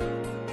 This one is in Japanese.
うん。